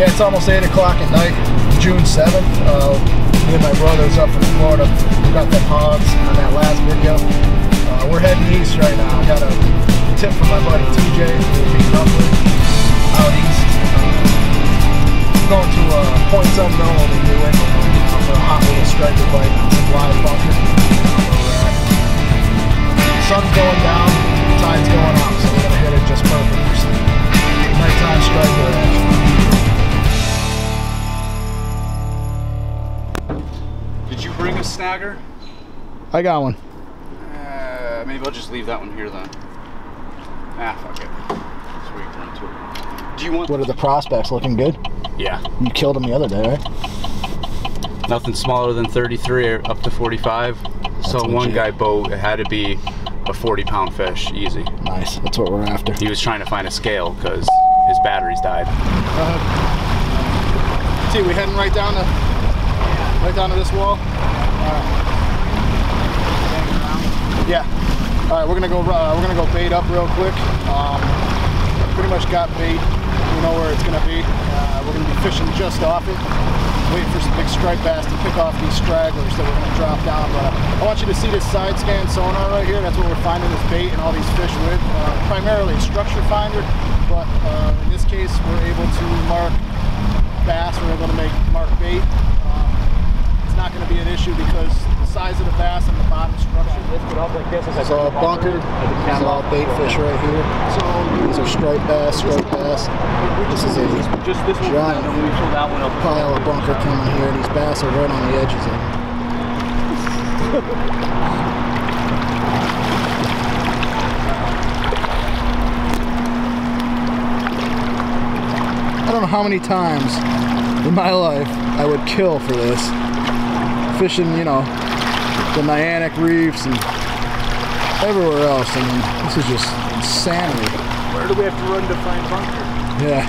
Yeah, it's almost 8 o'clock at night, June 7th. Uh, me and my brothers up in Florida we got them hogs on that last video. Uh, we're heading east right now. I got a tip from my buddy TJ who meeting up out east. Uh, going to uh, points unknown in New England for a hot little striper bite, live bunker. Sun's going down, tide's going up, so we're gonna hit it just perfect for some nighttime striper action. Snagger? I got one. Uh, maybe I'll just leave that one here then. Ah, fuck it. Sweet, run to it. Do you want? What are the prospects looking good? Yeah. You killed him the other day, right? Nothing smaller than 33 or up to 45. so one guy boat, it had to be a 40 pound fish, easy. Nice. That's what we're after. He was trying to find a scale because his batteries died. See, we heading right down to right down to this wall. Yeah. All right, we're gonna go. Uh, we're gonna go bait up real quick. Um, pretty much got bait. We know where it's gonna be. Uh, we're gonna be fishing just off it. Wait for some big striped bass to pick off these stragglers that we're gonna drop down. But uh, I want you to see this side scan sonar right here. That's what we're finding this bait and all these fish with. Uh, primarily structure finder, but uh, in this case, we're able to mark bass. We're able to make mark bait. It's not going to be an issue because the size of the bass and the bottom structure. It's all bunker. This is all bait fish right here. So these are striped bass, striped bass. This is a Just this one, Giant. and then we fill that one up. pile of bunker coming here. These bass are right on the edges of it. I don't know how many times in my life I would kill for this. Fishing, you know, the Niantic reefs and everywhere else. I mean, this is just insanity. Where do we have to run to find bunker? Yeah.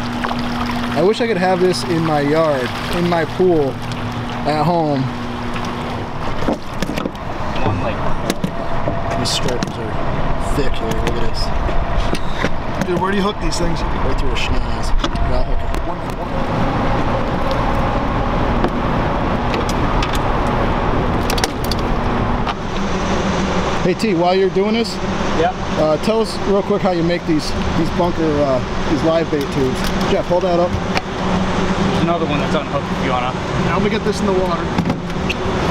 I wish I could have this in my yard, in my pool, at home. One like These stripers are thick here. Look at this. Dude, where do you hook these things? Right through a schnoz. Got hook it. Hey T, while you're doing this, yeah. uh, tell us real quick how you make these these bunker uh, these live bait tubes. Jeff, hold that up. There's another one that's unhooked if you wanna. Now let me get this in the water.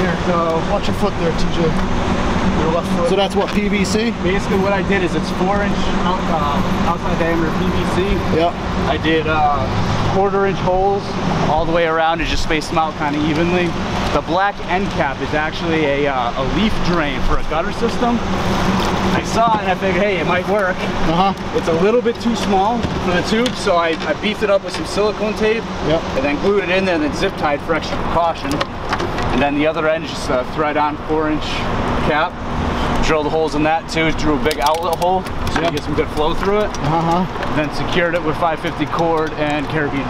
Here, go. Watch your foot there, TJ. Your left foot. So that's what PVC. Basically, what I did is it's four inch out, uh, outside diameter PVC. Yep. I did uh, quarter inch holes all the way around to just space them out kind of evenly. The black end cap is actually a, uh, a leaf drain for a gutter system. I saw it and I figured, hey, it might work. Uh huh. It's a little bit too small for the tube, so I, I beefed it up with some silicone tape Yep. and then glued it in there and then zip tied for extra precaution. And then the other end, just a thread on four inch cap. Drilled the holes in that too, drew a big outlet hole so you get some good flow through it. Uh huh. Then secured it with 550 cord and carabiners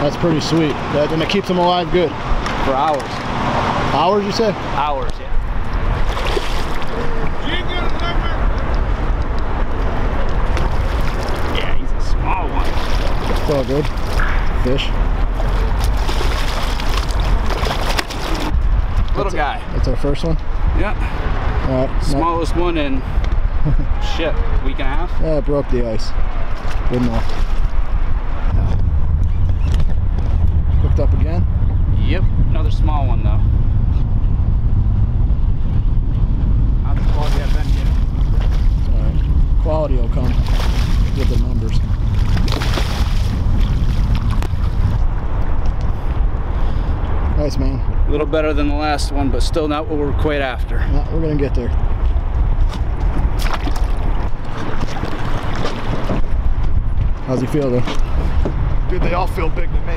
That's pretty sweet. That, and it keeps them alive good. for hours. Hours, you said? Hours, yeah. Yeah, he's a small one. It's all good. Fish. Little guy. That's our first one. Yeah. All right. Smallest one in shit, week and a half. Yeah, it broke the ice. Good enough. Hooked up again. Yep, another small one though. How's the quality that been right. Quality will come with the numbers. Nice, man. A little better than the last one, but still not what we're quite after. Yeah, we're gonna get there. How's he feel though? Dude, they all feel big to me.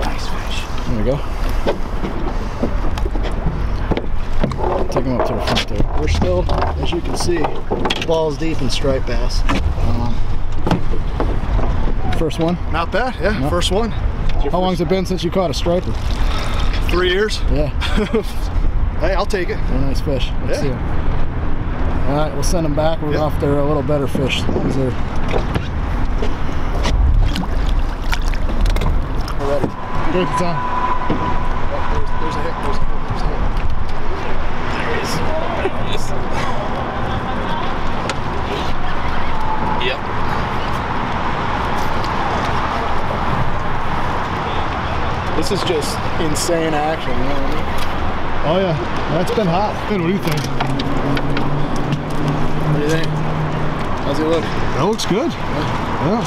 Nice fish. There we go. Take him up to the front there. We're still, as you can see, balls deep in striped bass. Um, first one. Not bad, yeah. First one. How long's it been since you caught a striper? Three years. Yeah, Hey, I'll take it. they're nice fish. Let's Yeah. see 'em. All right, we'll send them back. We're Yeah. off there a little better fish. These are We're ready. good time. Oh, there's, there's a hit. There's a hit. There's a hit. Yep. This is just insane action. You know what I mean? Oh yeah, that's been hot. Good. What do you think? What do you think? How's it look? That looks good. Yeah.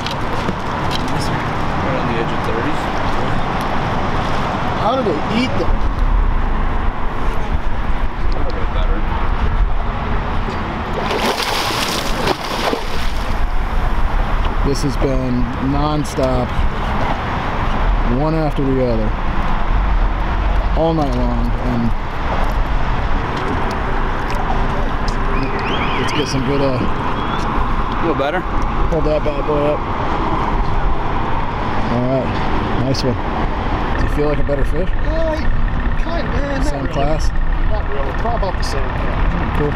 Right on the edge of 30s. How do they eat them? A little bit better. This has been non-stop, one after the other, all night long, and let's get some good. Uh, A little better. hold that bad boy up. All right, nice one. Do you feel like a better fish? Uh, kind of. Eh, same class. Not really. Probably about the same. Yeah. Cool.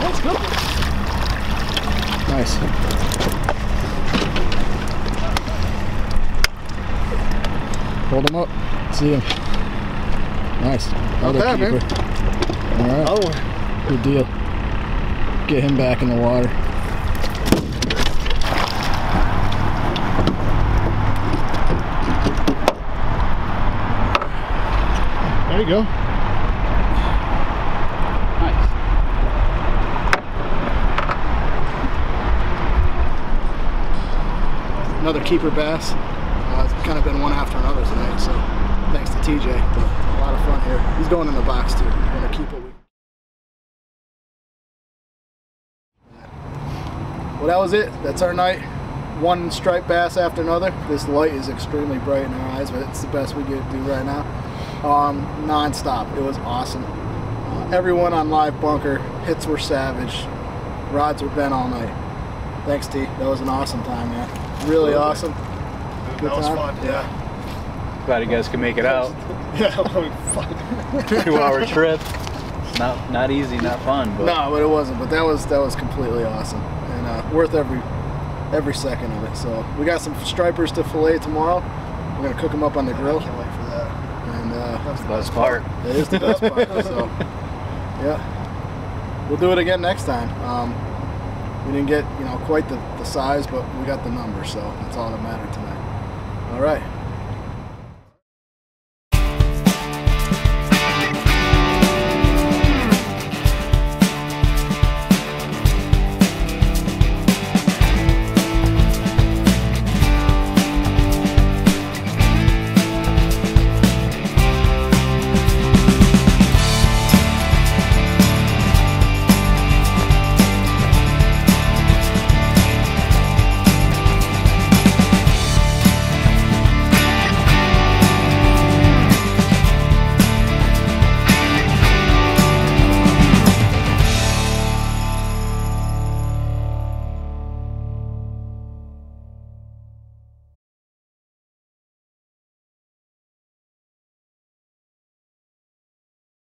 That's good. Nice. Hold him up. See him. Nice. Another bad, man. keeper. All right. Oh, Good deal. Get him back in the water. There you go. Another keeper bass. Uh, it's kind of been one after another tonight, so thanks to TJ. But a lot of fun here. He's going in the box too. We're gonna keep what we. Well, that was it. That's our night. One striped bass after another. This light is extremely bright in our eyes, but it's the best we to do right now. Um, non-stop. It was awesome. Uh, everyone on live bunker hits were savage. Rods were bent all night. Thanks, T. That was an awesome time, man. Really awesome. Good that was time. fun. Yeah. Glad you guys could make it out. Yeah. Two hour trip. Not not easy, not fun, but No, but it wasn't. But that was that was completely awesome and uh, worth every every second of it. So we got some stripers to fillet tomorrow. We're gonna cook them up on the grill. I Can't wait for that. And uh, that's the best part. It is the best part. so, yeah, we'll do it again next time. Um, we didn't get you know quite the, the size, but we got the number, so that's all that mattered tonight. All right,